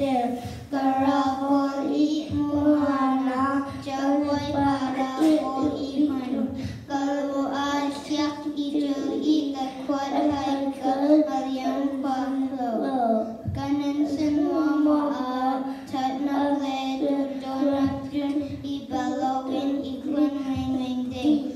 there. Garabol ihmuana jawai pada kol imanu. Galbo al siak itu ika kuat hai kal bariam kualo. Kanan semua moa tatna led donatun ibalawin ikun hanging ding.